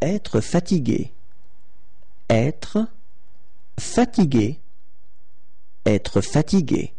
Être fatigué. Être fatigué. Être fatigué.